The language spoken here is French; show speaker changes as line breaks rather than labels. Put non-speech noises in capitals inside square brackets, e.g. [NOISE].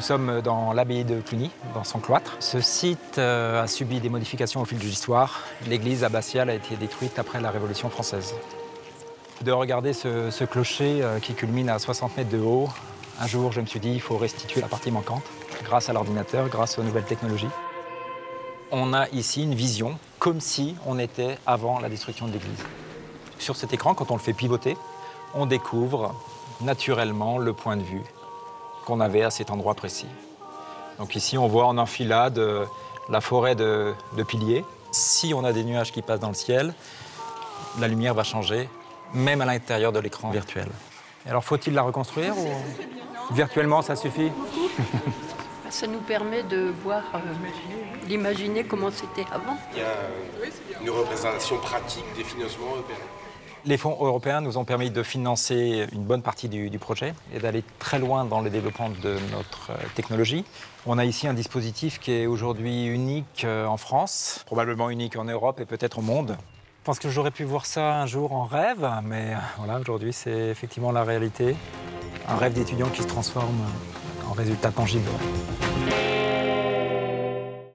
sommes dans l'abbaye de Cluny, dans son cloître. Ce site euh, a subi des modifications au fil de l'histoire. L'église abbatiale a été détruite après la Révolution française. De regarder ce, ce clocher euh, qui culmine à 60 mètres de haut, un jour je me suis dit il faut restituer la partie manquante grâce à l'ordinateur, grâce aux nouvelles technologies. On a ici une vision comme si on était avant la destruction de l'église. Sur cet écran, quand on le fait pivoter, on découvre naturellement le point de vue qu'on avait à cet endroit précis. Donc ici, on voit en enfilade euh, la forêt de, de piliers. Si on a des nuages qui passent dans le ciel, la lumière va changer, même à l'intérieur de l'écran virtuel. Alors, faut-il la reconstruire ou... Virtuellement, ça suffit [LAUGHS]
Ça nous permet de voir, euh, d'imaginer comment c'était avant.
Il y a une représentation pratique des financements européens.
Les fonds européens nous ont permis de financer une bonne partie du, projet et d'aller très loin dans le développement de notre euh, technologie. On a ici un dispositif qui est aujourd'hui unique euh, en France, probablement unique en Europe et peut-être au monde. Je pense que j'aurais pu voir ça un jour en rêve, mais euh, voilà, aujourd'hui c'est effectivement la réalité. Un rêve d'étudiant qui se transforme en résultat tangible.